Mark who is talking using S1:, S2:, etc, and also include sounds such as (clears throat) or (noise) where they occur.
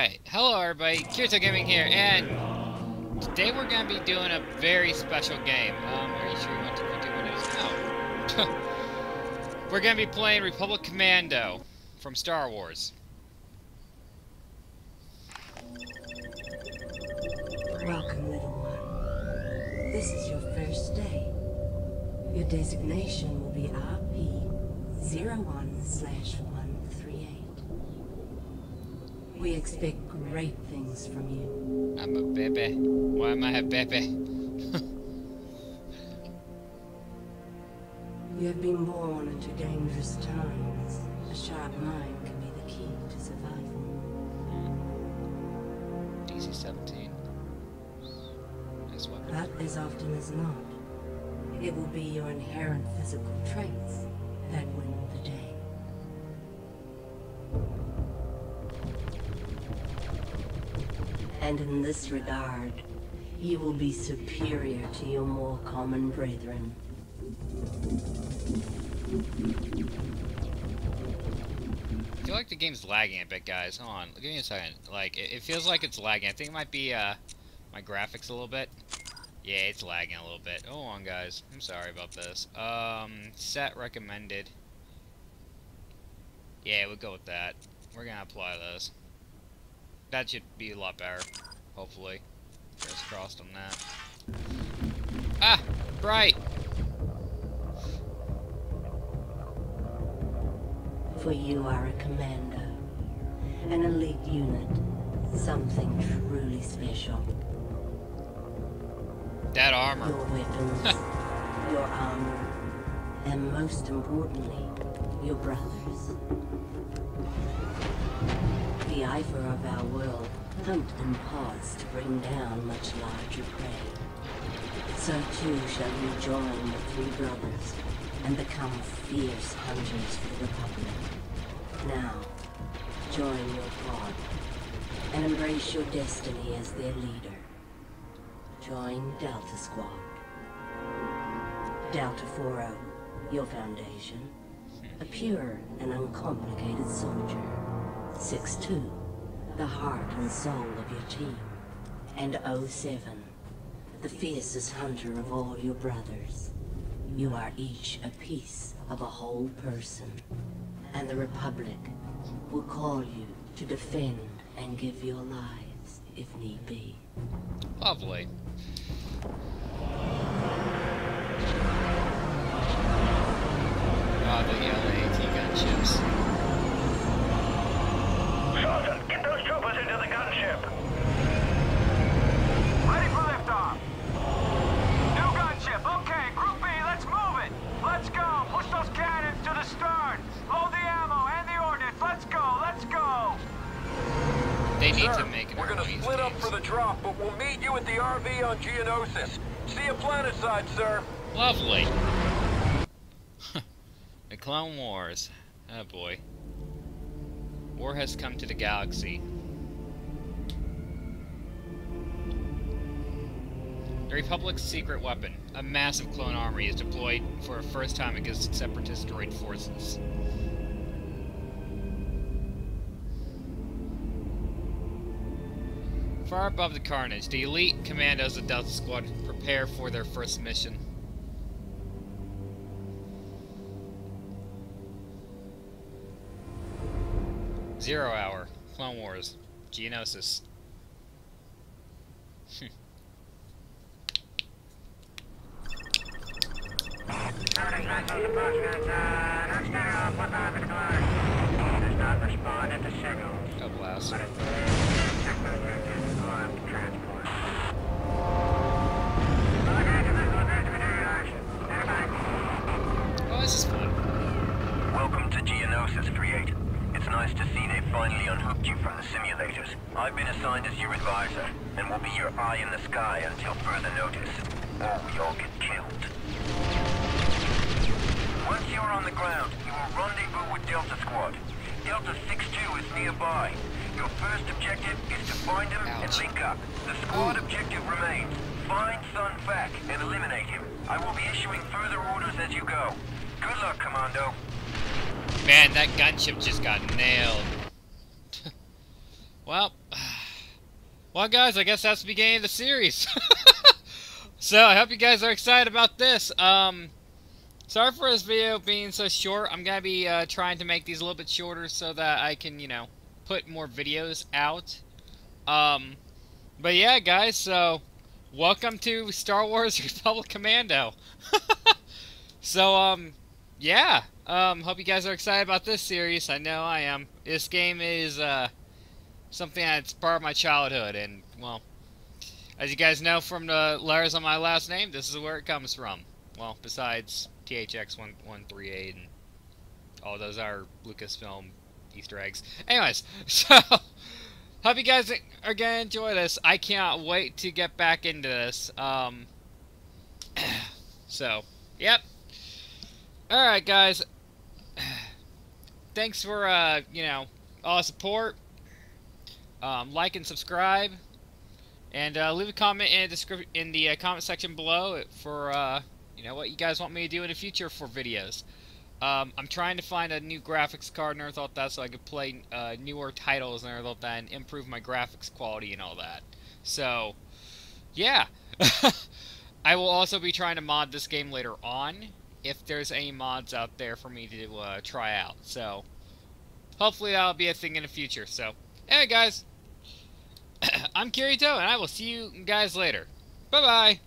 S1: Alright, hello everybody, Kirito Gaming here, and today we're going to be doing a very special game. Um, are you sure you want to do what it is? No. (laughs) we're going to be playing Republic Commando from Star Wars.
S2: Welcome, little one. This is your first day. Your designation will be RC-01 slash 138. We expect great things from you.
S1: I'm a baby. Why am I a baby? (laughs)
S2: You have been born into dangerous times. A sharp mind can be the key to survival.
S1: DC-17. Nice weapon.
S2: But as often as not, it will be your inherent physical traits that win And in this regard, you will be superior to your more common brethren.
S1: I feel like the game's lagging a bit, guys. Hold on, give me a second. Like, it, it feels like it's lagging. I think it might be, uh, my graphics a little bit. Yeah, it's lagging a little bit. Hold on, guys. I'm sorry about this. Um, set recommended. Yeah, we'll go with that. We're gonna apply this. That should be a lot better, hopefully. Fingers crossed on that. Ah! Bright!
S2: For you are a commando, an elite unit, something truly special.
S1: That armor.
S2: Your weapons, (laughs) your armor, and most importantly, your brothers. The Ifer of our world hunt and pause to bring down much larger prey. So too shall you join the three brothers and become fierce hunters for the Republic. Now, join your pod and embrace your destiny as their leader. Join Delta Squad. Delta 4 your foundation. A pure and uncomplicated soldier. 6-2, the heart and soul of your team. And 07, the fiercest hunter of all your brothers. You are each a piece of a whole person. And the Republic will call you to defend and give your lives if need be.
S1: Lovely. Oh, the LAT gunships.
S3: Sergeant, get those troopers into the gunship. Ready for liftoff. New gunship. Okay, Group B, let's move it. Let's go. Push those cannons to the stern. Load the ammo and the ordnance. Let's go. Let's go.
S1: They need to make an
S4: We're gonna split up for the drop, but we'll meet you at the RV on Geonosis. See you planetside, sir.
S1: Lovely. (laughs) the Clone Wars. Oh boy. War has come to the galaxy. The Republic's secret weapon, a massive clone army, is deployed for the first time against separatist droid forces. Far above the carnage, the elite commandos of Delta Squad prepare for their first mission. Zero Hour, Clone Wars, Geonosis. Oh, blast. Oh, this is fun.
S3: Welcome to Geonosis 3-8. It's nice to see they finally unhooked you from the simulators. I've been assigned as your advisor, and will be your eye in the sky until further notice. Or we all get killed. Once you are on the ground, you will rendezvous with Delta Squad. Delta 6-2 is nearby. Your first objective is to find him and link up. The squad objective remains. Find Sun Fac and eliminate him. I will be issuing further orders as you go. Good luck, Commando.
S1: Man, that gunship just got nailed. Well, (sighs) well, guys, I guess that's the beginning of the series. (laughs) so I hope you guys are excited about this. Um, sorry for this video being so short. I'm gonna be uh, trying to make these a little bit shorter so that I can, you know, put more videos out. Um, but yeah, guys, so welcome to Star Wars (laughs) Republic Commando. (laughs) so, um, yeah, um, hope you guys are excited about this series. I know I am. This game is, uh, something that's part of my childhood, and, well, as you guys know from the letters on my last name, this is where it comes from. Well, besides THX1138 and all those are Lucasfilm Easter eggs. Anyways, (laughs) so hope you guys are gonna enjoy this. I can't wait to get back into this. Um, (clears throat) so, yep. All right, guys. (clears throat) Thanks for uh, you know all the support. Um, like and subscribe, and uh, leave a comment in the in the uh, comment section below for uh, you know what you guys want me to do in the future for videos. Um, I'm trying to find a new graphics card and thought that so I could play uh, newer titles and thought that and improve my graphics quality and all that. So, yeah. (laughs) I will also be trying to mod this game later on if there's any mods out there for me to uh, try out. So, hopefully that'll be a thing in the future. So, anyway guys, I'm Kirito and I will see you guys later. Bye-bye.